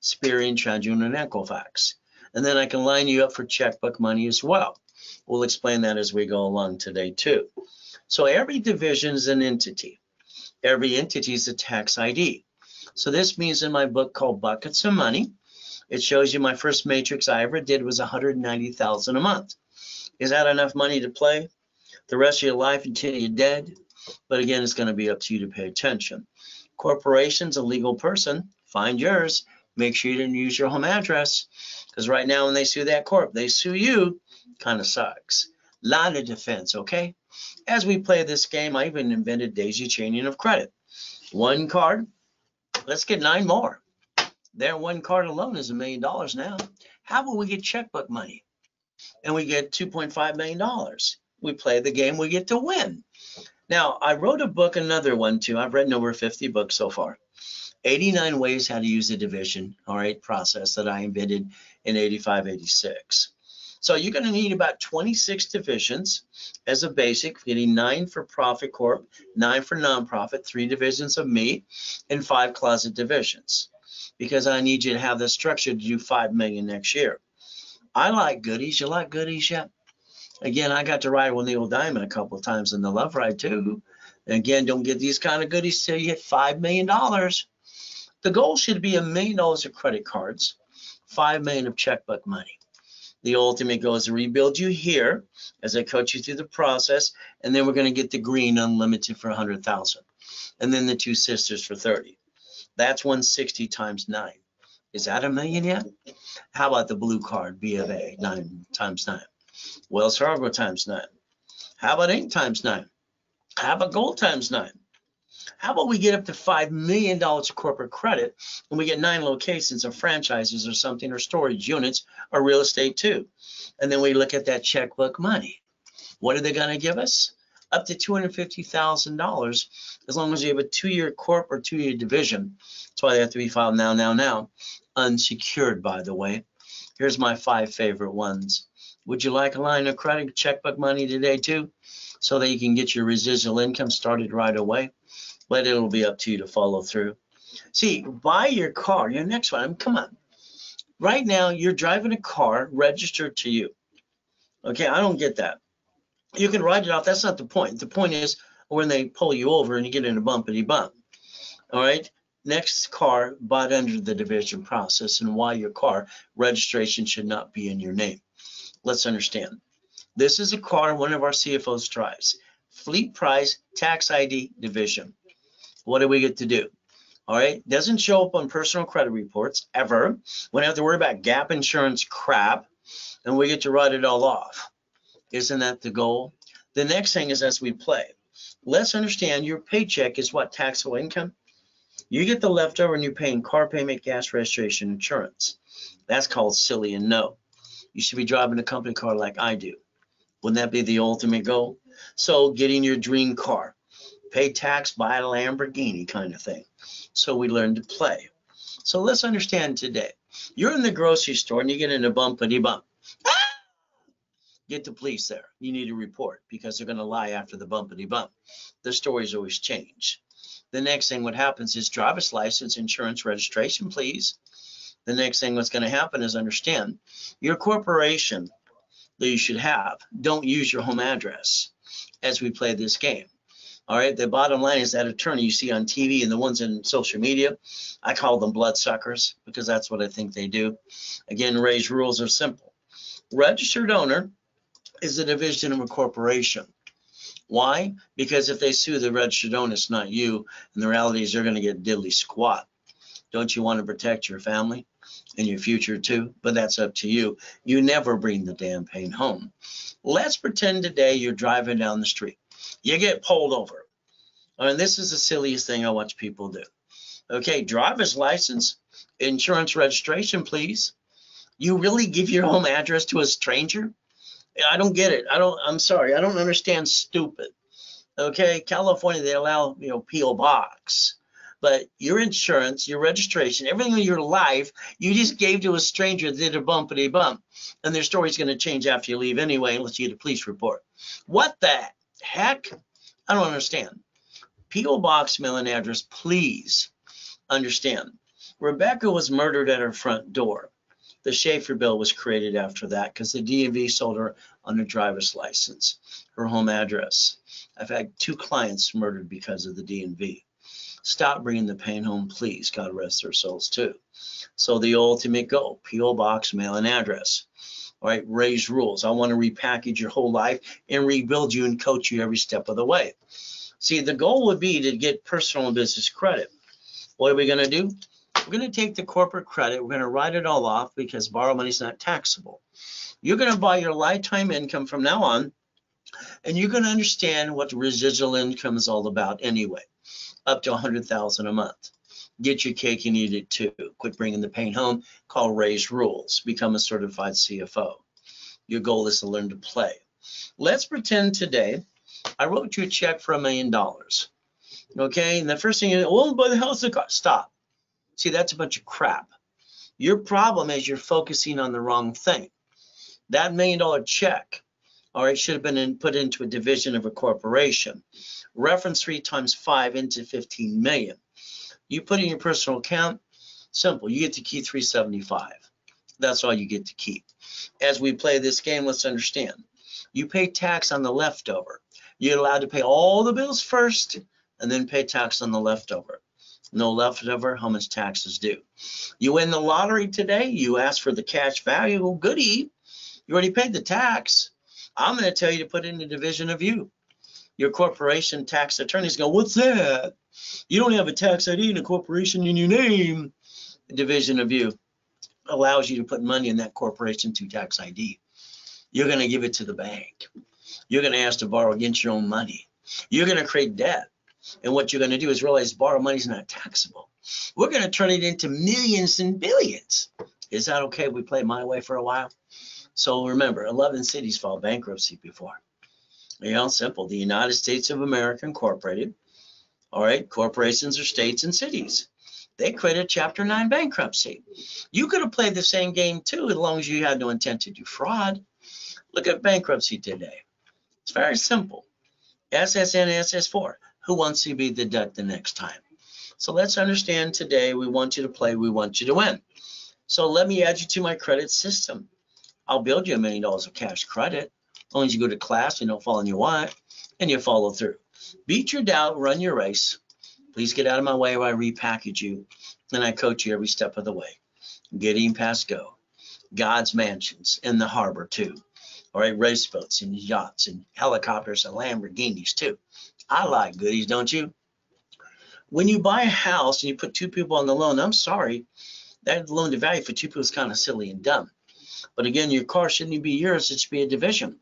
Experian, TransUnion, and Equifax. And then I can line you up for checkbook money as well. We'll explain that as we go along today too. So every division is an entity. Every entity is a tax ID. So this means in my book called Buckets of Money, it shows you my first matrix I ever did was 190,000 a month. Is that enough money to play the rest of your life until you're dead? But again, it's going to be up to you to pay attention. Corporation's a legal person. Find yours. Make sure you didn't use your home address. Because right now, when they sue that corp, they sue you. Kind of sucks. Lot of defense, okay? As we play this game, I even invented daisy chaining of credit. One card. Let's get nine more. There, one card alone is a million dollars now. How about we get checkbook money? And we get $2.5 million. We play the game, we get to win. Now, I wrote a book, another one too. I've written over 50 books so far. 89 ways how to use the division, all right, process that I invented in 85, 86. So you're going to need about 26 divisions as a basic, getting nine for profit corp, nine for nonprofit, three divisions of me, and five closet divisions. Because I need you to have the structure to do five million next year. I like goodies. You like goodies yet? Again, I got to ride with Neil Diamond a couple of times in the Love Ride too. And again, don't get these kind of goodies till you hit five million dollars. The goal should be a million dollars of credit cards, five million of checkbook money. The ultimate goal is to rebuild you here as I coach you through the process, and then we're going to get the green unlimited for 100,000, and then the two sisters for 30. That's 160 times nine. Is that a million yet? How about the blue card, B of A, nine times nine? Wells Fargo times nine. How about eight times nine? How about gold times nine? How about we get up to $5 million of corporate credit and we get nine locations of franchises or something or storage units or real estate too? And then we look at that checkbook money. What are they going to give us? Up to $250,000 as long as you have a two-year corp or two-year division. That's why they have to be filed now, now, now. Unsecured, by the way. Here's my five favorite ones. Would you like a line of credit checkbook money today too? So that you can get your residual income started right away but it'll be up to you to follow through. See, buy your car, your next one, come on. Right now, you're driving a car registered to you. Okay, I don't get that. You can write it off. That's not the point. The point is when they pull you over and you get in a bumpity bump. All right. Next car bought under the division process and why your car registration should not be in your name. Let's understand. This is a car one of our CFOs drives. Fleet price, tax ID division what do we get to do? All right, doesn't show up on personal credit reports ever. We don't have to worry about gap insurance crap, and we get to write it all off. Isn't that the goal? The next thing is as we play, let's understand your paycheck is what taxable income. You get the leftover and you're paying car payment, gas registration, insurance. That's called silly and no. You should be driving a company car like I do. Wouldn't that be the ultimate goal? So getting your dream car, pay tax, buy a Lamborghini kind of thing. So we learn to play. So let's understand today. You're in the grocery store and you get in a bumpity bump. Ah! Get the police there. You need to report because they're going to lie after the bumpity bump. The stories always change. The next thing what happens is driver's license, insurance, registration, please. The next thing what's going to happen is understand your corporation that you should have. Don't use your home address as we play this game. All right. The bottom line is that attorney you see on TV and the ones in social media, I call them bloodsuckers because that's what I think they do. Again, Ray's rules are simple. Registered owner is a division of a corporation. Why? Because if they sue the registered owner, it's not you. And the reality is they're going to get diddly squat. Don't you want to protect your family and your future too? But that's up to you. You never bring the damn pain home. Let's pretend today you're driving down the street you get pulled over. I mean, this is the silliest thing I watch people do. Okay, driver's license, insurance registration, please. You really give your home address to a stranger? I don't get it. I don't, I'm sorry. I don't understand stupid. Okay, California, they allow, you know, P.O. Box. But your insurance, your registration, everything in your life, you just gave to a stranger that did a bumpity bump. And their story's going to change after you leave anyway, unless you get a police report. What the heck? I don't understand. P.O. Box mailing address, please understand. Rebecca was murdered at her front door. The Schaeffer bill was created after that because the DMV sold her on her driver's license, her home address. I've had two clients murdered because of the DMV. Stop bringing the pain home, please. God rest their souls too. So the ultimate goal, P.O. Box, mail, and address. Right, Ray's rules. I want to repackage your whole life and rebuild you and coach you every step of the way. See, the goal would be to get personal and business credit. What are we going to do? We're going to take the corporate credit. We're going to write it all off because borrow money is not taxable. You're going to buy your lifetime income from now on, and you're going to understand what residual income is all about anyway, up to 100,000 a month. Get your cake and eat it too. Quit bringing the pain home. Call Ray's Rules. Become a certified CFO. Your goal is to learn to play. Let's pretend today I wrote you a check for a million dollars. Okay, and the first thing you, well, buy the house, the car. Stop. See, that's a bunch of crap. Your problem is you're focusing on the wrong thing. That million dollar check, all right, should have been in, put into a division of a corporation. Reference three times five into 15 million. You put in your personal account, simple, you get to keep 375. That's all you get to keep. As we play this game, let's understand. You pay tax on the leftover. You're allowed to pay all the bills first and then pay tax on the leftover no leftover, how much taxes due. You win the lottery today, you ask for the cash value, goody, you already paid the tax. I'm going to tell you to put in a division of you. Your corporation tax attorneys go, what's that? You don't have a tax ID and a corporation in your name. Division of you allows you to put money in that corporation to tax ID. You're going to give it to the bank. You're going to ask to borrow against your own money. You're going to create debt. And what you're going to do is realize borrow money is not taxable. We're going to turn it into millions and billions. Is that okay? We play my way for a while. So remember, 11 cities filed bankruptcy before. Know, simple. The United States of America Incorporated. All right, corporations are states and cities. They created Chapter 9 bankruptcy. You could have played the same game too, as long as you had no intent to do fraud. Look at bankruptcy today. It's very simple. SSN, SS4 who wants to be the debt the next time. So let's understand today we want you to play, we want you to win. So let me add you to my credit system. I'll build you a million dollars of cash credit as long as you go to class and don't fall in your what and you follow through. Beat your doubt, run your race. Please get out of my way while I repackage you and I coach you every step of the way. Getting past go. God's mansions in the harbor too. All right, race boats and yachts and helicopters and Lamborghinis too. I like goodies, don't you? When you buy a house and you put two people on the loan, I'm sorry, that loan to value for two people is kind of silly and dumb. But again, your car shouldn't be yours, it should be a division.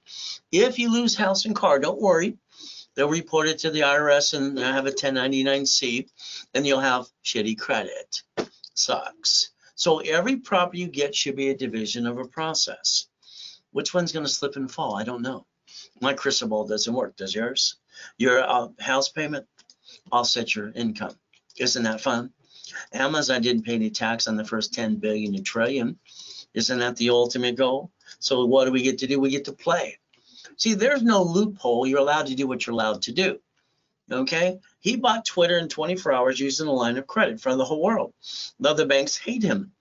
If you lose house and car, don't worry. They'll report it to the IRS and have a 1099-C, and you'll have shitty credit. Sucks. So every property you get should be a division of a process. Which one's going to slip and fall? I don't know. My crystal ball doesn't work. Does yours? Your uh, house payment offset your income. Isn't that fun? Amazon didn't pay any tax on the first 10 billion and trillion. Isn't that the ultimate goal? So what do we get to do? We get to play. See, there's no loophole. You're allowed to do what you're allowed to do. Okay? He bought Twitter in 24 hours using a line of credit from the whole world. The other banks hate him.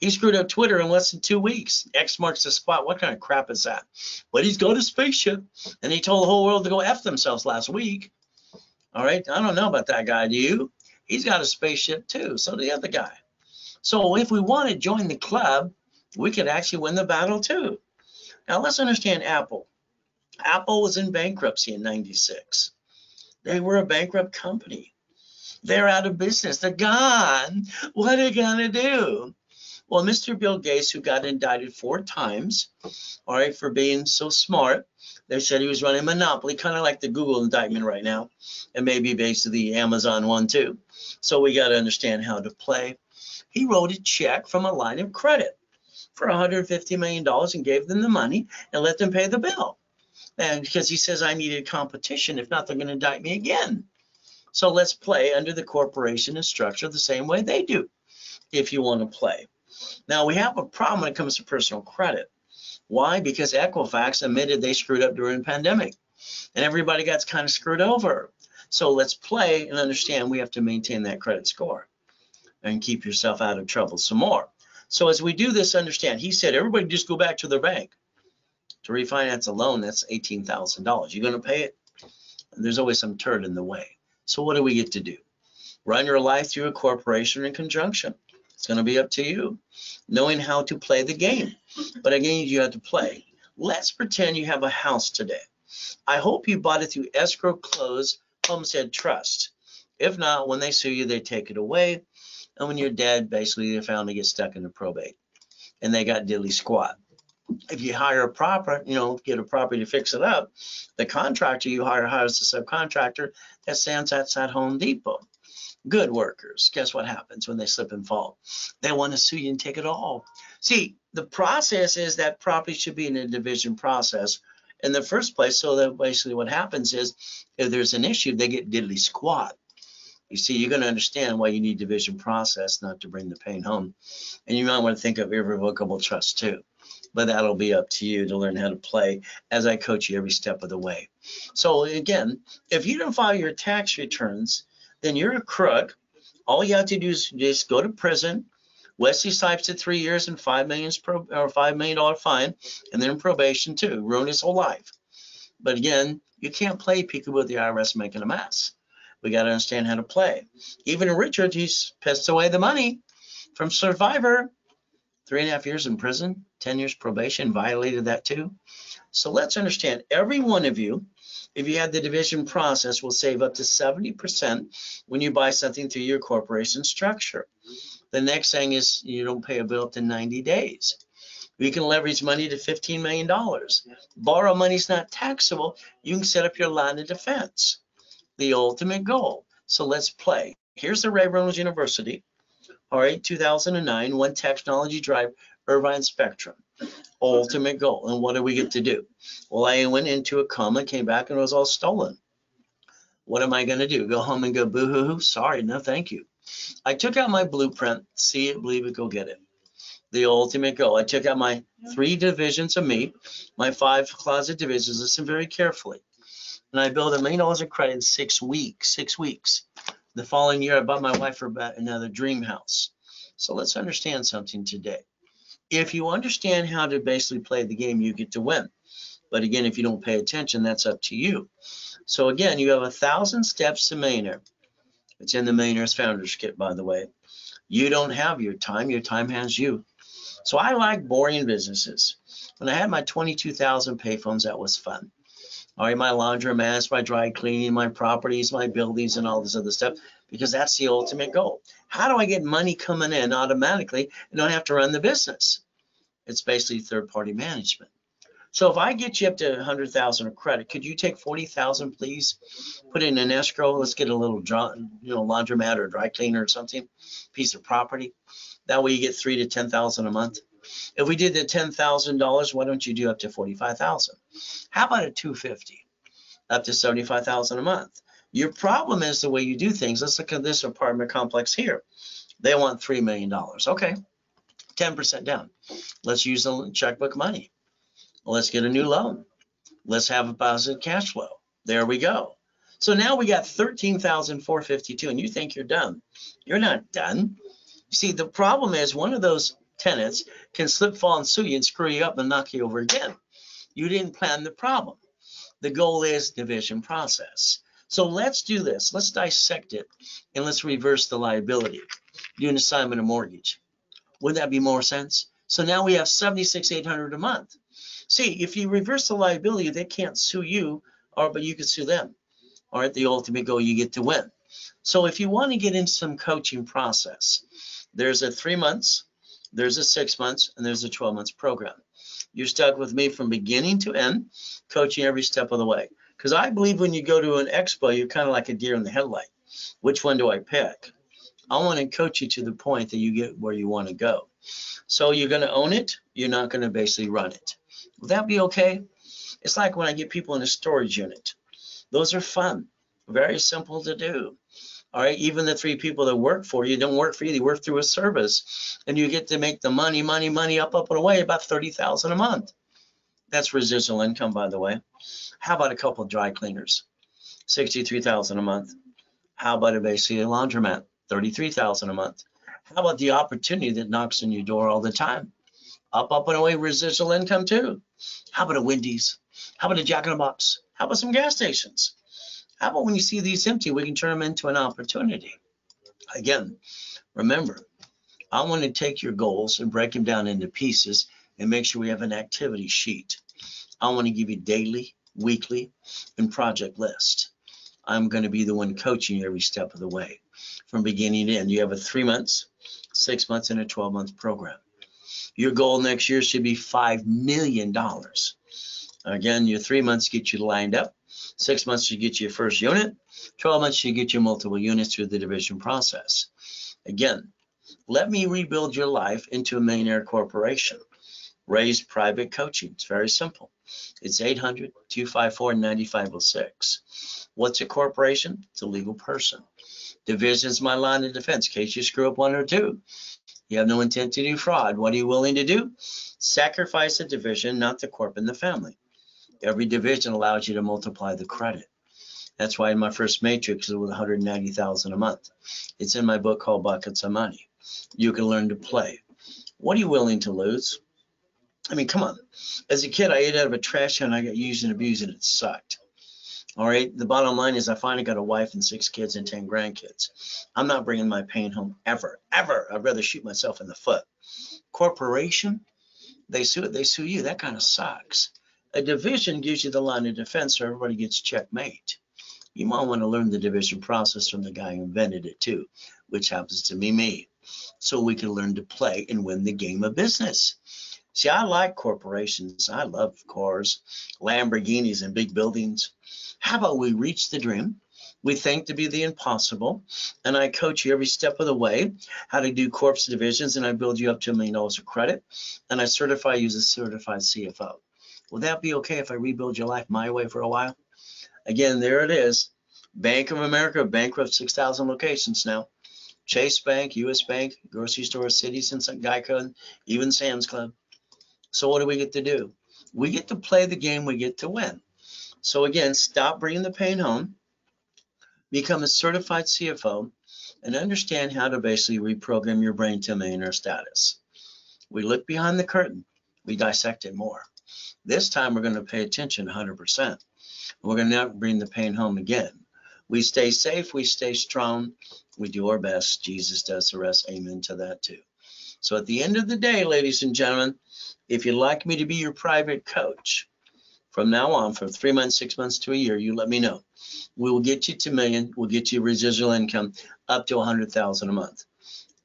He screwed up Twitter in less than two weeks. X marks the spot. What kind of crap is that? But he's got a spaceship, and he told the whole world to go F themselves last week. All right, I don't know about that guy. Do you? He's got a spaceship too. So the other guy. So if we want to join the club, we could actually win the battle too. Now let's understand Apple. Apple was in bankruptcy in 96. They were a bankrupt company. They're out of business. They're gone. What are they going to do? Well, Mr. Bill Gates, who got indicted four times, all right, for being so smart, they said he was running monopoly, kind of like the Google indictment right now, and maybe basically the Amazon one too. So we got to understand how to play. He wrote a check from a line of credit for $150 million and gave them the money and let them pay the bill. And because he says I needed competition, if not, they're going to indict me again. So let's play under the corporation and structure the same way they do, if you want to play. Now we have a problem when it comes to personal credit. Why? Because Equifax admitted they screwed up during the pandemic and everybody got kind of screwed over. So let's play and understand we have to maintain that credit score and keep yourself out of trouble some more. So as we do this, understand, he said, everybody just go back to their bank to refinance a loan. That's $18,000. You're going to pay it. There's always some turd in the way. So what do we get to do? Run your life through a corporation in conjunction. It's going to be up to you, knowing how to play the game. But again, you have to play. Let's pretend you have a house today. I hope you bought it through escrow close homestead trust. If not, when they sue you, they take it away. And when you're dead, basically, they're found to get stuck in the probate. And they got diddly squat. If you hire a proper, you know, get a property to fix it up, the contractor you hire hires the subcontractor that stands outside Home Depot good workers, guess what happens when they slip and fall? They want to sue you and take it all. See, the process is that property should be in a division process in the first place. So that basically what happens is if there's an issue, they get diddly squat. You see, you're going to understand why you need division process not to bring the pain home. And you might want to think of irrevocable trust too. But that'll be up to you to learn how to play as I coach you every step of the way. So again, if you don't file your tax returns, then you're a crook. All you have to do is just go to prison. Wesley Snipes to three years and five million pro, or five million dollar fine, and then probation too. Ruin his whole life. But again, you can't play peekaboo with the IRS making a mess. We got to understand how to play. Even Richard, he's pissed away the money from Survivor. Three and a half years in prison, 10 years probation, violated that too. So let's understand every one of you if you had the division process, will save up to 70% when you buy something through your corporation structure. The next thing is you don't pay a bill up to 90 days. You can leverage money to $15 million. Borrow money is not taxable. You can set up your line of defense. The ultimate goal. So let's play. Here's the Ray Reynolds University. All right, 2009, One Technology Drive, Irvine Spectrum ultimate goal. And what do we get to do? Well, I went into a coma, came back, and it was all stolen. What am I going to do? Go home and go boo hoo hoo? Sorry, no, thank you. I took out my blueprint, see it, believe it, go get it. The ultimate goal. I took out my three divisions of me, my five closet divisions, listen very carefully. And I built a million dollars of credit in six weeks, six weeks. The following year, I bought my wife another dream house. So let's understand something today if you understand how to basically play the game, you get to win. But again, if you don't pay attention, that's up to you. So again, you have a thousand steps to millionaire. It's in the Millionaires Founders Kit, by the way. You don't have your time, your time has you. So I like boring businesses. When I had my 22,000 payphones, that was fun. All right, my laundromats, my dry cleaning, my properties, my buildings, and all this other stuff, because that's the ultimate goal. How do I get money coming in automatically and don't have to run the business? It's basically third party management. So if I get you up to 100,000 of credit, could you take 40,000, please? Put it in an escrow. Let's get a little, you know, laundromat or dry cleaner or something, piece of property. That way you get three to 10,000 a month. If we did the $10,000, why don't you do up to 45,000? How about a 250? Up to 75,000 a month. Your problem is the way you do things. Let's look at this apartment complex here. They want $3 million. Okay, 10% down. Let's use the checkbook money. Let's get a new loan. Let's have a positive cash flow. There we go. So now we got 13,452 and you think you're done. You're not done. See, the problem is one of those tenants can slip, fall, and sue you and screw you up and knock you over again. You didn't plan the problem. The goal is division process. So let's do this. Let's dissect it and let's reverse the liability. Do an assignment of mortgage. Would that be more sense? So now we have 76,800 a month. See, if you reverse the liability, they can't sue you, or but you can sue them. All right, the ultimate goal, you get to win. So if you want to get into some coaching process, there's a three months There's a six months and there's a 12 months program. You're stuck with me from beginning to end, coaching every step of the way. Because I believe when you go to an expo, you're kind of like a deer in the headlight. Which one do I pick? I want to coach you to the point that you get where you want to go. So you're going to own it. You're not going to basically run it. Will that be okay? It's like when I get people in a storage unit. Those are fun, very simple to do. All right, even the three people that work for you don't work for you; they work through a service, and you get to make the money, money, money up, up and away about thirty thousand a month. That's residual income, by the way. How about a couple dry cleaners? Sixty-three thousand a month. How about a basically a laundromat? Thirty-three thousand a month. How about the opportunity that knocks on your door all the time? Up, up and away residual income too. How about a Wendy's? How about a Jack in the Box? How about some gas stations? How about when you see these empty, we can turn them into an opportunity? Again, remember, I want to take your goals and break them down into pieces and make sure we have an activity sheet. I want to give you daily, weekly, and project list. I'm going to be the one coaching you every step of the way from beginning to end. You have a three months, six months, and a 12 month program. Your goal next year should be $5 million. Again, your three months get you lined up. Six months to get your first unit. 12 months to get your multiple units through the division process. Again, let me rebuild your life into a millionaire corporation. Ray's private coaching. It's very simple. It's 800 254 9506. What's a corporation? It's a legal person. Division is my line of defense in case you screw up one or two. You have no intent to do fraud. What are you willing to do? Sacrifice the division, not the corp and the family. Every division allows you to multiply the credit. That's why in my first matrix it was 190,000 a month. It's in my book called Buckets of Money. You can learn to play. What are you willing to lose? I mean, come on. As a kid, I ate out of a trash can. I got used and abused, and it sucked. All right. The bottom line is, I finally got a wife and six kids and 10 grandkids. I'm not bringing my pain home ever, ever. I'd rather shoot myself in the foot. Corporation, they sue it, they sue you. That kind of sucks. A division gives you the line of defense so everybody gets checkmate. You might want to learn the division process from the guy who invented it too, which happens to be me. So we can learn to play and win the game of business. See, I like corporations. I love cars, Lamborghinis, and big buildings. How about we reach the dream? We think to be the impossible, and I coach you every step of the way how to do corps divisions, and I build you up to a million dollars of credit, and I certify you as a certified CFO. Will that be okay if I rebuild your life my way for a while? Again, there it is. Bank of America, bankrupt 6,000 locations now. Chase Bank, US Bank, grocery stores, store, Citizens, Geico, even Sam's Club. So what do we get to do? We get to play the game, we get to win. So again, stop bringing the pain home, become a certified CFO, and understand how to basically reprogram your brain to millionaire status. We look behind the curtain, we dissect it more. This time we're going to pay attention 100%. We're going to not bring the pain home again. We stay safe, we stay strong, we do our best. Jesus does the rest. Amen to that too. So at the end of the day, ladies and gentlemen, if you'd like me to be your private coach, from now on, from three months, six months to a year, you let me know. We will get you to million. We'll get you residual income up to hundred thousand a month.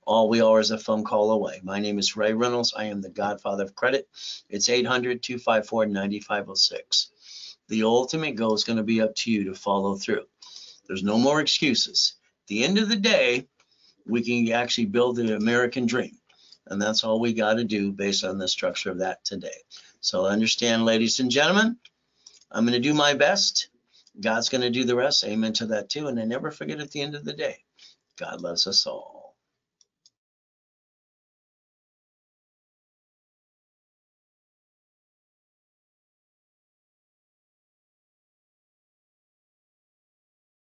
All we are is a phone call away. My name is Ray Reynolds. I am the godfather of credit. It's 800 254 9506. The ultimate goal is going to be up to you to follow through. There's no more excuses. At the end of the day, we can actually build the American dream. And that's all we got to do based on the structure of that today. So understand, ladies and gentlemen, I'm going to do my best. God's going to do the rest. Amen to that too. And I never forget at the end of the day, God loves us all.